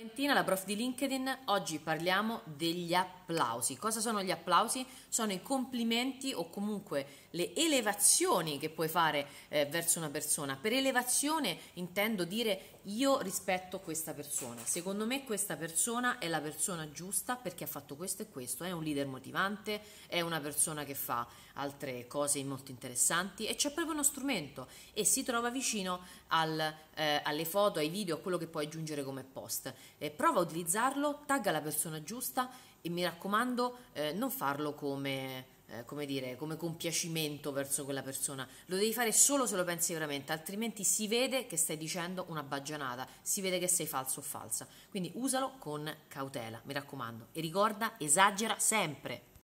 Valentina, la prof di LinkedIn, oggi parliamo degli applausi. Cosa sono gli applausi? Sono i complimenti o comunque le elevazioni che puoi fare eh, verso una persona. Per elevazione intendo dire io rispetto questa persona. Secondo me questa persona è la persona giusta perché ha fatto questo e questo. È un leader motivante, è una persona che fa altre cose molto interessanti e c'è proprio uno strumento e si trova vicino al, eh, alle foto, ai video, a quello che puoi aggiungere come post eh, prova a utilizzarlo, tagga la persona giusta e mi raccomando eh, non farlo come, eh, come, dire, come compiacimento verso quella persona, lo devi fare solo se lo pensi veramente, altrimenti si vede che stai dicendo una baggianata, si vede che sei falso o falsa, quindi usalo con cautela, mi raccomando, e ricorda, esagera sempre.